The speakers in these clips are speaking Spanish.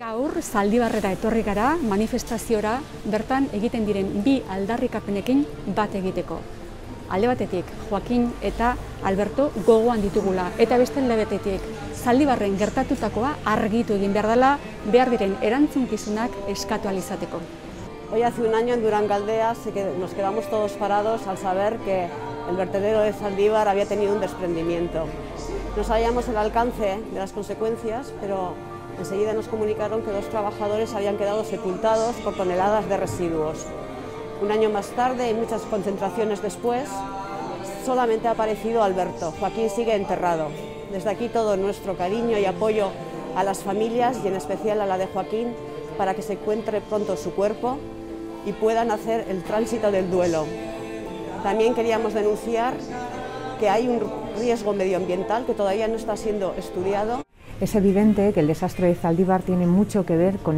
Gaur zaldibarrera etorri gara manifestaziora bertan egiten diren bi aldarrikapenekin bat egiteko. Alde batetik Joaquin eta Alberto gogoan ditugula eta beste lebetetik zaldibarren gertatutakoa argitu egin behar dela behar diren erantzunkizunak eskatu alizateko. Hoy hace un año en Durangaldea nos quedamos todos parados al saber que el vertedero de Zaldívar había tenido un desprendimiento. No sabíamos el alcance de las consecuencias, pero Enseguida nos comunicaron que dos trabajadores habían quedado sepultados por toneladas de residuos. Un año más tarde y muchas concentraciones después, solamente ha aparecido Alberto. Joaquín sigue enterrado. Desde aquí todo nuestro cariño y apoyo a las familias y en especial a la de Joaquín para que se encuentre pronto su cuerpo y puedan hacer el tránsito del duelo. También queríamos denunciar que hay un riesgo medioambiental que todavía no está siendo estudiado. Es evidente que el desastre de Zaldívar tiene mucho que ver con,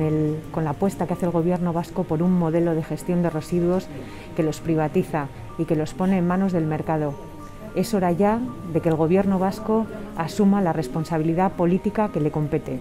la apuesta que hace el gobierno vasco por un modelo de gestión de residuos que los privatiza y que los pone en manos del mercado. Es hora ya de que el gobierno vasco asuma la responsabilidad política que le compete.